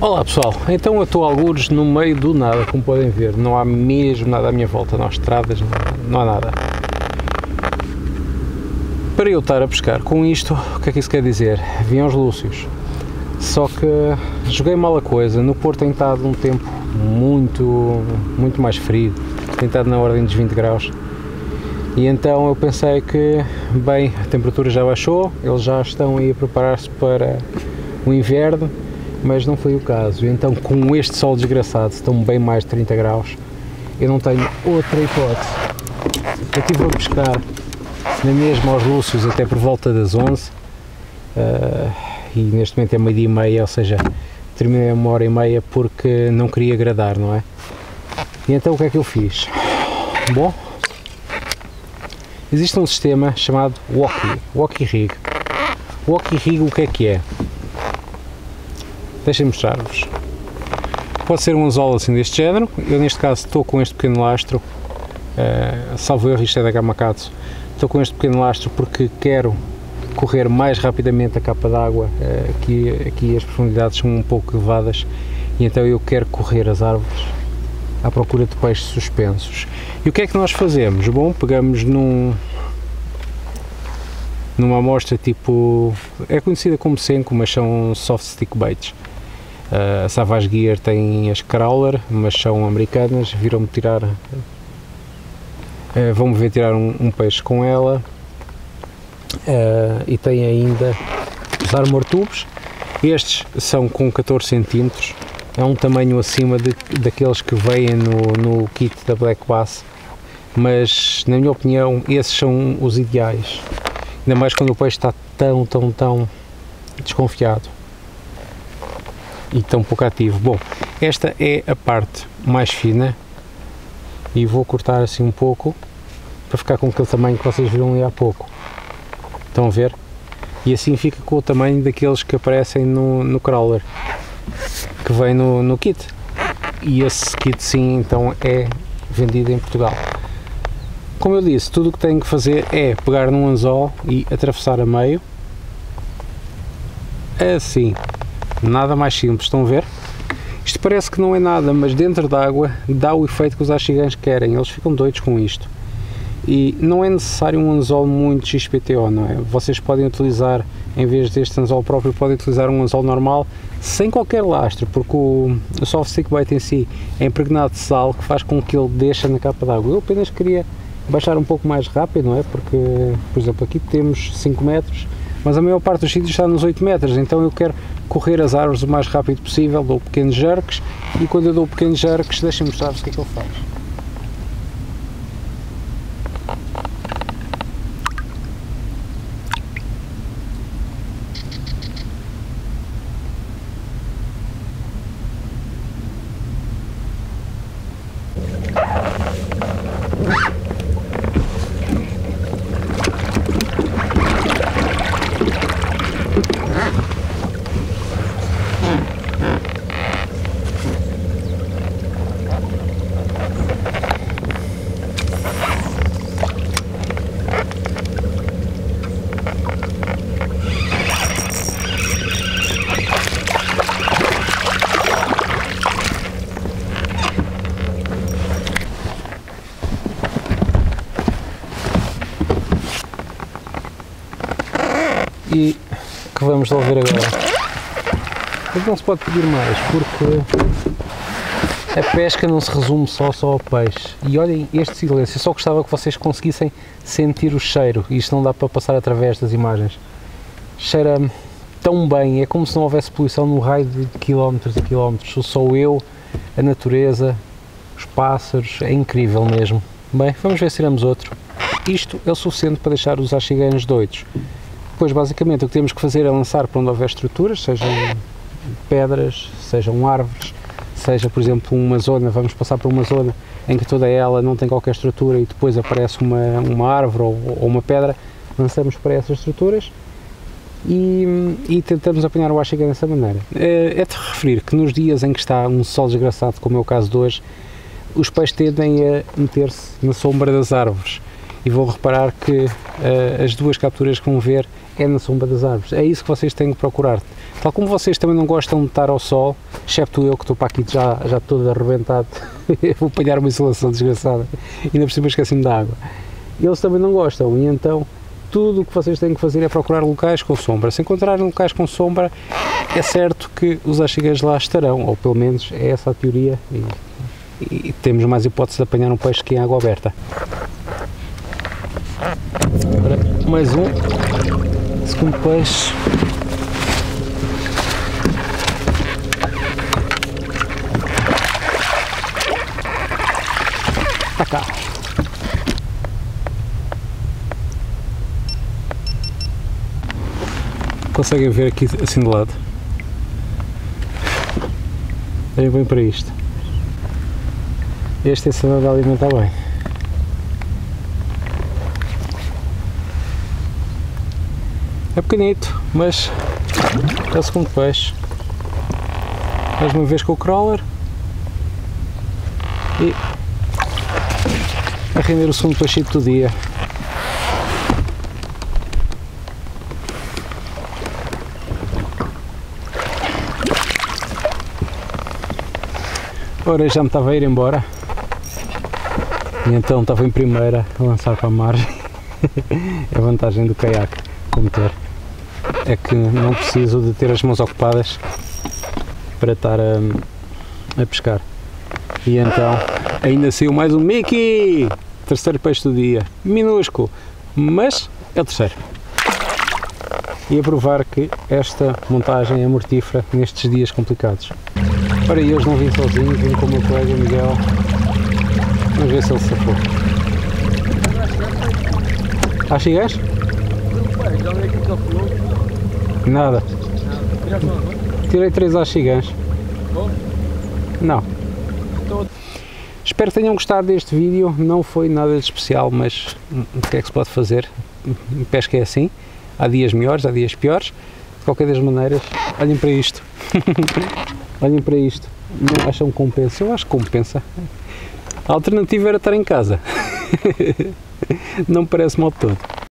Olá pessoal, então eu estou algures no meio do nada, como podem ver, não há mesmo nada à minha volta, não há estradas, não há nada. Para eu estar a pescar com isto, o que é que isso quer dizer? Vinham os lúcios, só que joguei mal a coisa, no Porto tem estado um tempo muito, muito mais frio, tem estado na ordem dos 20 graus, e então eu pensei que, bem, a temperatura já baixou, eles já estão aí a preparar-se para o inverno, mas não foi o caso. Então, com este sol desgraçado, estão bem mais de 30 graus, eu não tenho outra hipótese. Eu estive a pescar na mesma aos Lúcios até por volta das 11 uh, eh, e neste momento é meio-dia e meia, ou seja, terminei uma hora e meia porque não queria agradar, não é? E então o que é que eu fiz? Bom, existe um sistema chamado Walkie, Walkie Rig. Walkie Rig o que é que é? Deixem mostrar-vos. Pode ser um anzol assim deste género, eu neste caso estou com este pequeno lastro, uh, salvo erro, isto é da Gama Katsu, estou com este pequeno lastro porque quero correr mais rapidamente a capa d'água, uh, aqui, aqui as profundidades são um pouco elevadas e então eu quero correr as árvores à procura de peixes suspensos. E o que é que nós fazemos? Bom, pegamos num, numa amostra tipo, é conhecida como senko, mas são soft stick baits. Uh, a Savage Gear tem as Crawler, mas são americanas, viram-me tirar, uh, vão-me ver tirar um, um, peixe com ela. Uh, e tem ainda os Armor Tubes, estes são com 14 cm, é um tamanho acima de, daqueles que vêm no, no kit da Black Bass, mas na minha opinião esses são os ideais, ainda mais quando o peixe está tão, tão, tão desconfiado e tão pouco ativo. Bom, esta é a parte mais fina e vou cortar assim um pouco para ficar com aquele tamanho que vocês viram ali há pouco. Estão a ver? E assim fica com o tamanho daqueles que aparecem no, no crawler que vem no, no kit. E esse kit sim então é vendido em Portugal. Como eu disse, tudo o que tenho que fazer é pegar num anzol e atravessar a meio assim Nada mais simples, estão a ver? Isto parece que não é nada, mas dentro d'água dá o efeito que os axigãs querem, eles ficam doidos com isto. E não é necessário um anzol muito XPTO, não é? Vocês podem utilizar, em vez deste anzol próprio, podem utilizar um anzol normal sem qualquer lastro, porque o, o soft stick bait em si é impregnado de sal que faz com que ele deixe na capa d'água. Eu apenas queria baixar um pouco mais rápido, não é? Porque, por exemplo, aqui temos 5 metros, mas a maior parte dos sítios está nos 8 metros, então eu quero correr as árvores o mais rápido possível, dou pequenos jerks e quando eu dou pequenos jerks, deixem-me mostrar-vos o que é que ele faz. E que vamos resolver agora. Mas não se pode pedir mais, porque a pesca não se resume só, só ao peixe. E olhem este silêncio, eu só gostava que vocês conseguissem sentir o cheiro, isto não dá para passar através das imagens. Cheira tão bem, é como se não houvesse poluição no raio de quilómetros e quilómetros. Sou só eu, a natureza, os pássaros, é incrível mesmo. Bem, vamos ver se iremos outro. Isto é o suficiente para deixar os axigães doidos. Depois, basicamente, o que temos que fazer é lançar para onde houver estruturas, sejam pedras, sejam árvores, seja, por exemplo, uma zona, vamos passar por uma zona em que toda ela não tem qualquer estrutura e depois aparece uma, uma árvore ou, ou uma pedra, lançamos para essas estruturas e, e, tentamos apanhar o achiga dessa maneira. É, é de referir que nos dias em que está um sol desgraçado, como é o caso de hoje, os peixes tendem a meter-se na sombra das árvores e vão reparar que uh, as duas capturas que vão ver é na sombra das árvores. É isso que vocês têm que procurar. Tal como vocês também não gostam de estar ao sol, excepto eu que estou para aqui já, já todo arrebentado, vou apanhar uma insolação desgraçada e ainda por cima esqueci-me da água. Eles também não gostam e então tudo o que vocês têm que fazer é procurar locais com sombra. Se encontrarem locais com sombra, é certo que os axigas lá estarão, ou pelo menos é essa a teoria e, e temos mais hipóteses de apanhar um peixe que em água aberta. Mais um segundo peixe. Está cá. Conseguem ver aqui assim de lado? Olhem bem para isto. Este é saber alimentar bem. É pequenito, mas é o segundo peixe. Mais uma vez com o crawler e a render o segundo peixito do dia. Ora, já me estava a ir embora e então estava em primeira a lançar para a margem. é a vantagem do caiaque, como ter é que não preciso de ter as mãos ocupadas para estar a, a pescar. E então ainda saiu mais um Mickey! Terceiro peixe do dia, minúsculo, mas é o terceiro. E a provar que esta montagem é mortífera nestes dias complicados. Ora, e hoje não vim sozinho, vim com o meu colega Miguel. Vamos ver se ele se safou. Há gigante? Nada. Tirei três axigãs. Não. Espero que tenham gostado deste vídeo. Não foi nada de especial, mas o que é que se pode fazer? Pesca é assim. Há dias melhores, há dias piores. De qualquer das maneiras, olhem para isto. olhem para isto. Não acham que compensa? Eu acho que compensa. A alternativa era estar em casa. Não parece mal todo.